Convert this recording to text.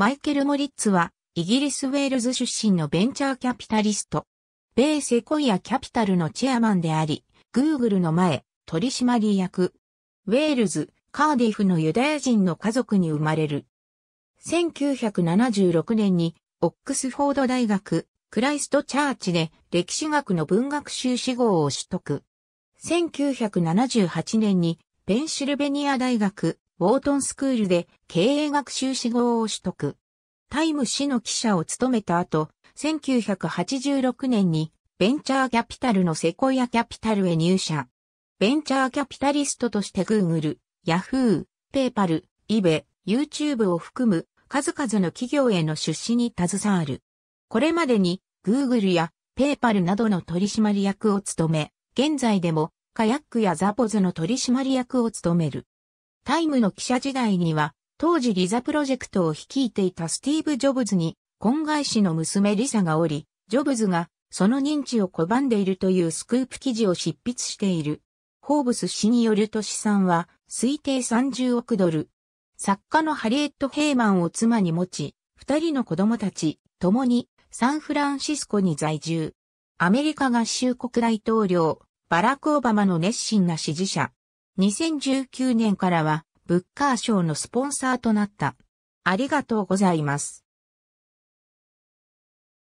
マイケル・モリッツは、イギリス・ウェールズ出身のベンチャーキャピタリスト。米セコイアキャピタルのチェアマンであり、グーグルの前、取締役。ウェールズ、カーディフのユダヤ人の家族に生まれる。1976年に、オックスフォード大学、クライストチャーチで歴史学の文学修士号を取得。1978年に、ペンシルベニア大学、ウォートンスクールで経営学修士号を取得。タイム誌の記者を務めた後、1986年にベンチャーキャピタルのセコイアキャピタルへ入社。ベンチャーキャピタリストとしてグーグル、ヤフー、ペーパル、イベ、YouTube を含む数々の企業への出資に携わる。これまでに Google やペーパルなどの取締役を務め、現在でもカヤックやザポズの取締役を務める。タイムの記者時代には、当時リザプロジェクトを率いていたスティーブ・ジョブズに、婚外子の娘リサがおり、ジョブズがその認知を拒んでいるというスクープ記事を執筆している。ホーブス氏によると資産は推定30億ドル。作家のハリエット・ヘイマンを妻に持ち、二人の子供たち、共にサンフランシスコに在住。アメリカ合衆国大統領、バラク・オバマの熱心な支持者。2019年からは、ブッカー賞のスポンサーとなった。ありがとうございます。